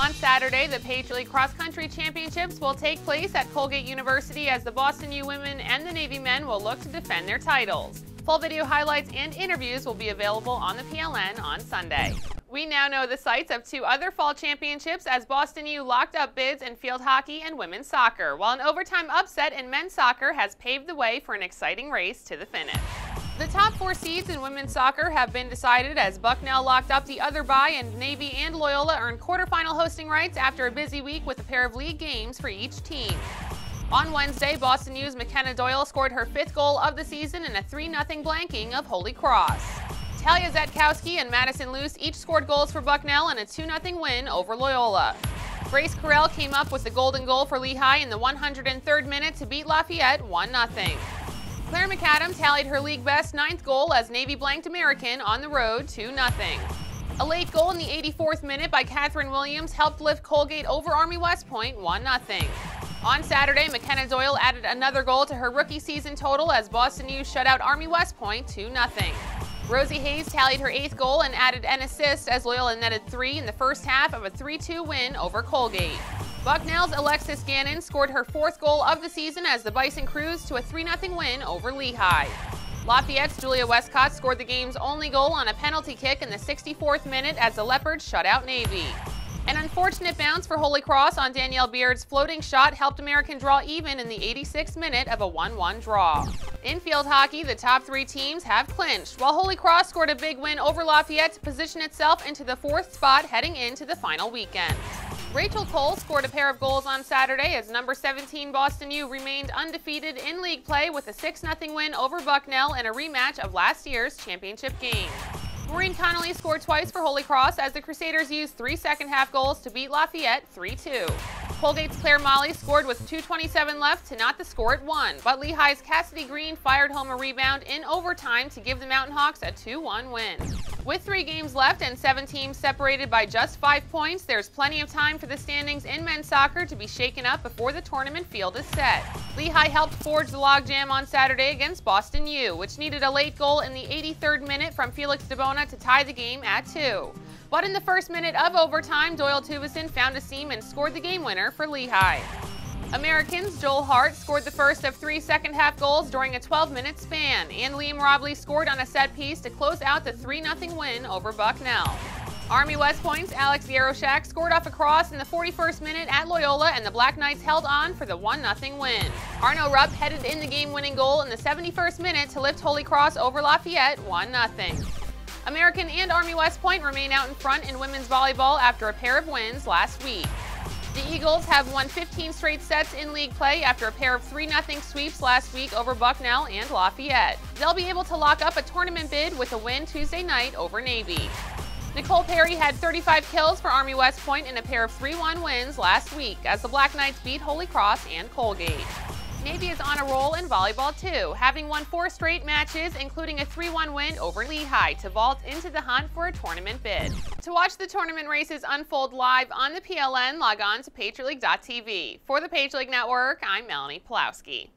On Saturday, the Patriot League Cross Country Championships will take place at Colgate University as the Boston U women and the Navy men will look to defend their titles. Full video highlights and interviews will be available on the PLN on Sunday. We now know the sites of two other fall championships as Boston U locked up bids in field hockey and women's soccer, while an overtime upset in men's soccer has paved the way for an exciting race to the finish. The top four seeds in women's soccer have been decided as Bucknell locked up the other bye and Navy and Loyola earned quarterfinal hosting rights after a busy week with a pair of league games for each team. On Wednesday, Boston U's McKenna Doyle scored her fifth goal of the season in a 3-0 blanking of Holy Cross. Talia Zetkowski and Madison Luce each scored goals for Bucknell in a 2-0 win over Loyola. Grace Carell came up with the golden goal for Lehigh in the 103rd minute to beat Lafayette 1-0. Claire McAdam tallied her league best ninth goal as Navy blanked American on the road 2-0. A late goal in the 84th minute by Catherine Williams helped lift Colgate over Army West Point 1-0. On Saturday, McKenna Doyle added another goal to her rookie season total as Boston U shut out Army West Point 2-0. Rosie Hayes tallied her eighth goal and added an assist as Loyola netted three in the first half of a 3-2 win over Colgate. Bucknell's Alexis Gannon scored her fourth goal of the season as the Bison cruised to a 3-0 win over Lehigh. Lafayette's Julia Westcott scored the game's only goal on a penalty kick in the 64th minute as the Leopards shut out Navy. An unfortunate bounce for Holy Cross on Danielle Beard's floating shot helped American draw even in the 86th minute of a 1-1 draw. In field hockey, the top three teams have clinched, while Holy Cross scored a big win over Lafayette to position itself into the fourth spot heading into the final weekend. Rachel Cole scored a pair of goals on Saturday as number 17 Boston U remained undefeated in league play with a 6-0 win over Bucknell in a rematch of last year's championship game. Maureen Connolly scored twice for Holy Cross as the Crusaders used three second-half goals to beat Lafayette 3-2. Colgate's Claire Molly scored with 2.27 left to knot the score at 1, but Lehigh's Cassidy Green fired home a rebound in overtime to give the Mountain Hawks a 2-1 win. With three games left and seven teams separated by just five points, there's plenty of time for the standings in men's soccer to be shaken up before the tournament field is set. Lehigh helped forge the logjam on Saturday against Boston U, which needed a late goal in the 83rd minute from Felix DeBona to tie the game at two. But in the first minute of overtime, Doyle Tuvison found a seam and scored the game winner for Lehigh. Americans Joel Hart scored the first of three second-half goals during a 12-minute span, and Liam Robley scored on a set piece to close out the 3-0 win over Bucknell. Army West Point's Alex Yaroshak scored off a cross in the 41st minute at Loyola, and the Black Knights held on for the 1-0 win. Arno Rupp headed in the game-winning goal in the 71st minute to lift Holy Cross over Lafayette 1-0. American and Army West Point remain out in front in women's volleyball after a pair of wins last week. The Eagles have won 15 straight sets in league play after a pair of 3-0 sweeps last week over Bucknell and Lafayette. They'll be able to lock up a tournament bid with a win Tuesday night over Navy. Nicole Perry had 35 kills for Army West Point in a pair of 3-1 wins last week as the Black Knights beat Holy Cross and Colgate. Navy is on a roll in volleyball too, having won four straight matches, including a 3-1 win over Lehigh to vault into the hunt for a tournament bid. To watch the tournament races unfold live on the PLN, log on to PatriotLeague.tv. For the Patriot League Network, I'm Melanie Pulowski.